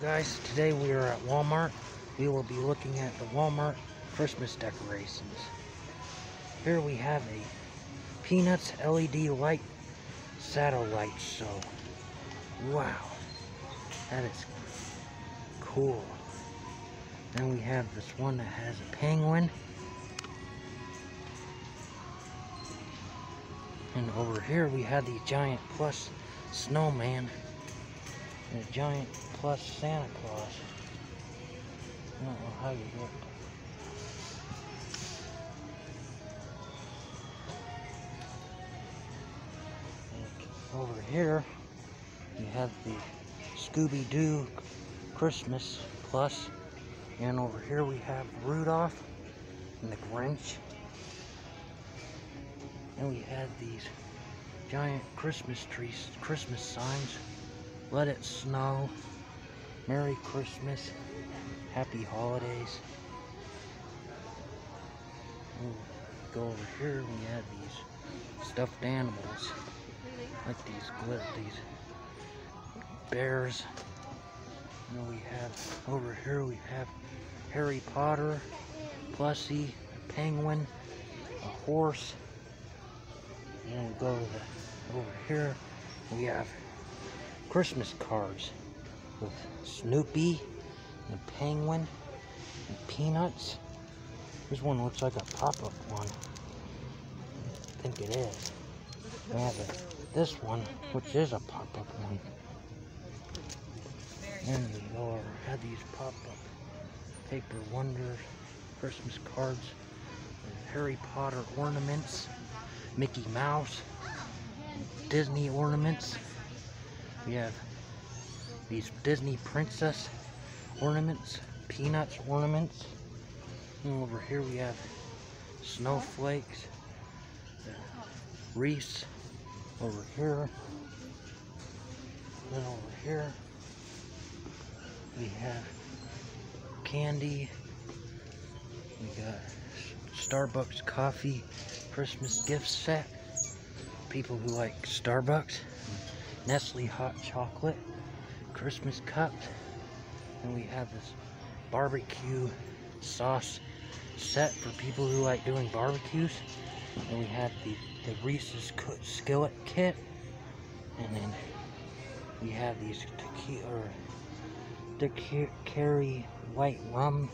guys, today we are at Walmart. We will be looking at the Walmart Christmas decorations. Here we have a Peanuts LED light satellite show. Wow, that is cool. Then we have this one that has a penguin. And over here we have the giant plus snowman and a giant plus Santa Claus. I don't know how you look. Over here, you have the Scooby-Doo Christmas plus, and over here we have Rudolph and the Grinch. And we had these giant Christmas trees, Christmas signs. Let it snow. Merry Christmas. Happy holidays. We'll go over here we have these stuffed animals. Like these glit these bears. And we have over here we have Harry Potter, Plushie, a penguin, a horse. And we go to the, over here we have Christmas cards with Snoopy and Penguin and Peanuts. This one looks like a pop-up one. I think it is. This one, which is a pop-up one. And we are, had these pop-up paper wonders, Christmas cards, Harry Potter ornaments, Mickey Mouse, Disney ornaments. We have these Disney princess ornaments, Peanuts ornaments. And over here we have snowflakes, wreaths over here. Then over here we have candy. We got Starbucks coffee Christmas gift set. People who like Starbucks. Nestle hot chocolate, Christmas cups, and we have this barbecue sauce set for people who like doing barbecues. And we have the, the Reese's skillet kit, and then we have these tequila or carry white rum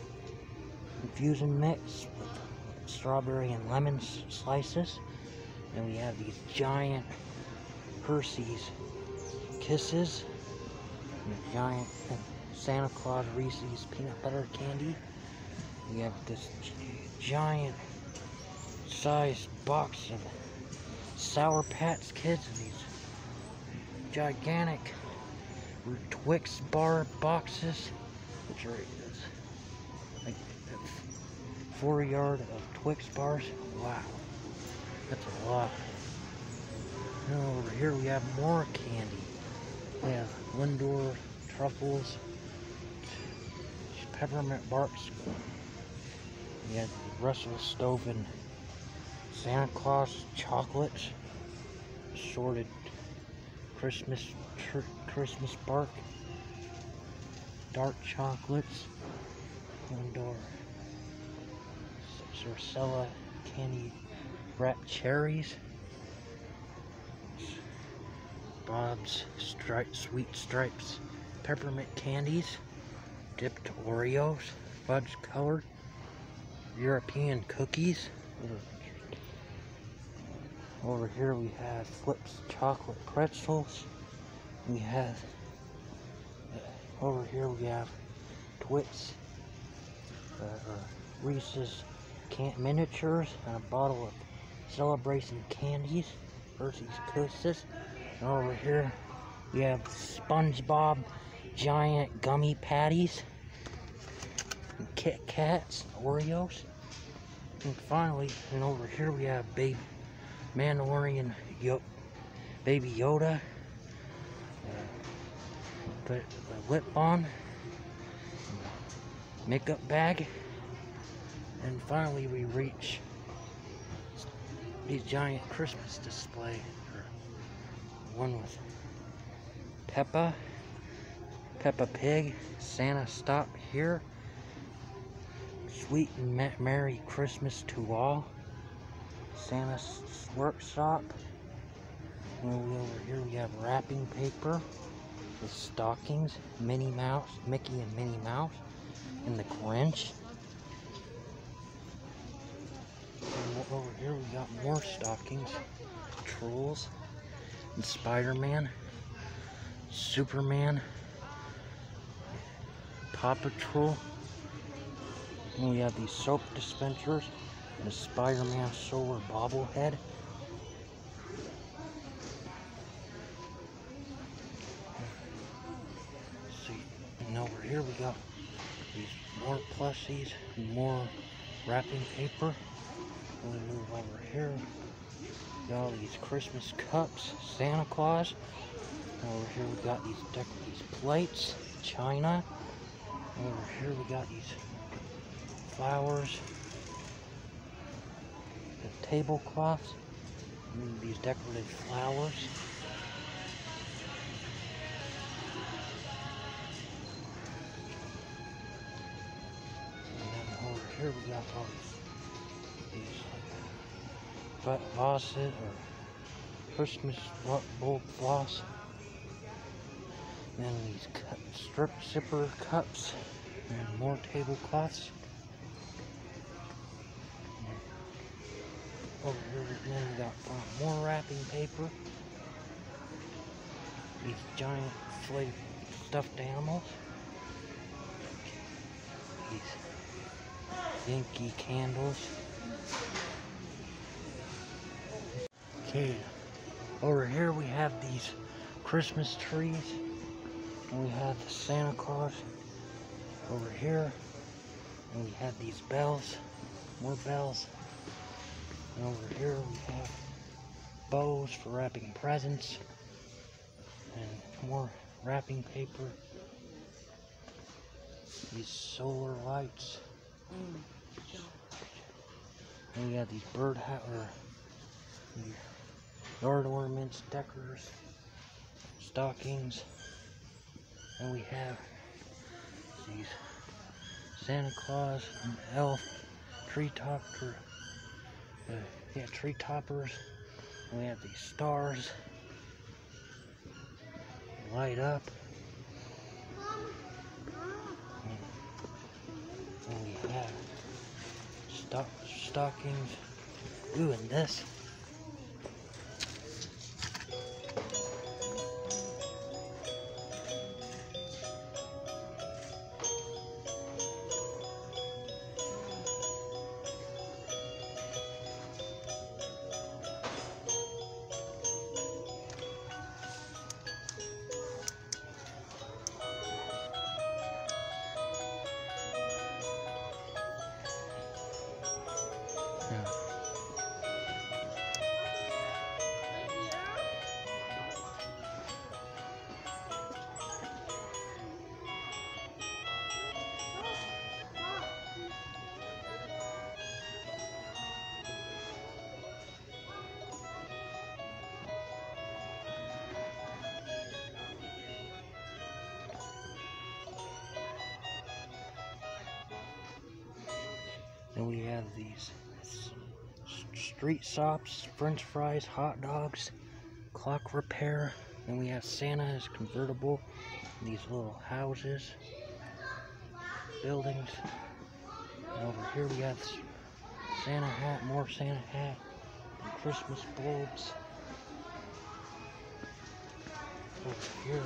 infusion mix with strawberry and lemon slices. And we have these giant Hershey's Kisses, and a giant Santa Claus Reese's peanut butter candy. We have this giant sized box of Sour Patch Kids and these gigantic Twix bar boxes, which are like four yard of Twix bars. Wow, that's a lot. And over here we have more candy. We have Lindor truffles, peppermint barks. We have Russell Stover Santa Claus chocolates, sorted Christmas Christmas bark, dark chocolates, Lindor Sarcella candy wrapped cherries. Bob's Sweet Stripes Peppermint Candies, Dipped Oreos, Fudge Colored, European Cookies. Over here we have Flipz Chocolate Pretzels. We have, over here we have Twix, uh, Reese's can miniatures, and a bottle of Celebration Candies, Hershey's Kisses. Over here, we have SpongeBob giant gummy patties, Kit Kats, Oreos. And finally, and over here we have Baby Mandalorian Yo Baby Yoda. Uh, put a lip balm, makeup bag, and finally we reach these giant Christmas display one with Peppa, Peppa Pig, Santa Stop Here, Sweet and Ma- Merry Christmas to all, Santa's Workshop, over here we have wrapping paper with stockings, Minnie Mouse, Mickey and Minnie Mouse, and the Grinch. And over here we got more stockings, Trolls, and Spider-Man, Superman, Paw Patrol. And we have these soap dispensers and a Spider-Man solar bobblehead. See, and over here we got these more plushies, more wrapping paper. We move over here. Got all these Christmas cups, Santa Claus. Over here we got these plates, china. Over here we got these flowers, the tablecloths, these decorative flowers. And then over here we got all these like, faucet or Christmas bowl floss. And then these cup, strip zipper cups and more tablecloths. Over here, then we got more wrapping paper. These giant flake stuffed animals. These Yankee candles. Okay, over here we have these Christmas trees. And we have the Santa Claus over here. And we have these bells, more bells. And over here we have bows for wrapping presents. And more wrapping paper. These solar lights. Mm. And we have these bird hat or yard ornaments, deckers, stockings. And we have these Santa Claus and elf tree topper, uh, yeah, tree toppers. And we have these stars light up. And we have stock stockings. Ooh, and this. Then we have these street stops, french fries, hot dogs, clock repair. Then we have Santa's convertible, these little houses, buildings. And over here we have Santa hat, more Santa hat, and Christmas bulbs. Over here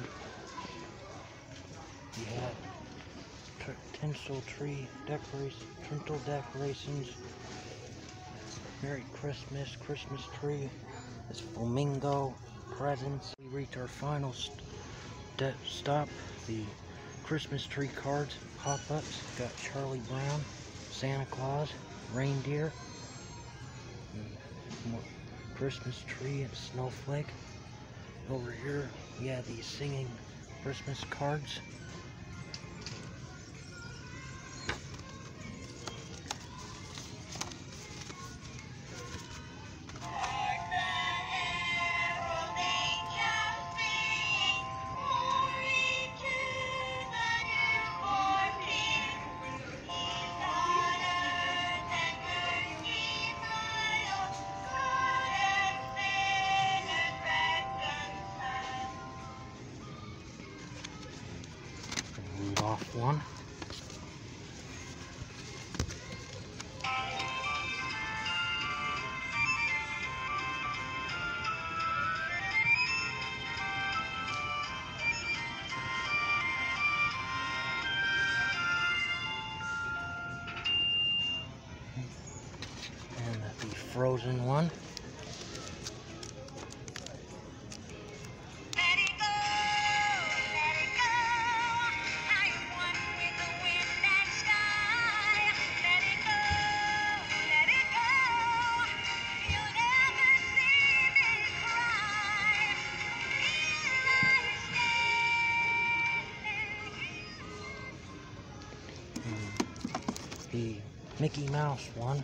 we have tinsel tree decorations, tinsel decorations. Merry Christmas, Christmas tree. This flamingo presents. We reach our final st- stop. The Christmas tree cards pop-ups. Got Charlie Brown, Santa Claus, reindeer, Christmas tree and snowflake. Over here, we have these singing Christmas cards. Cry. one. Hmm. the Mickey Mouse one.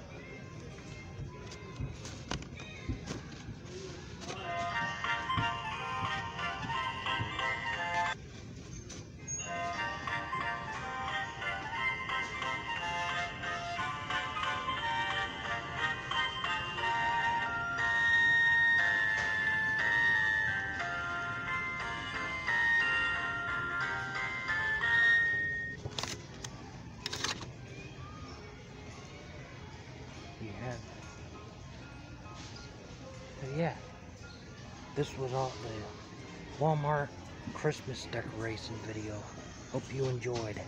This was all the Walmart Christmas decoration video. Hope you enjoyed.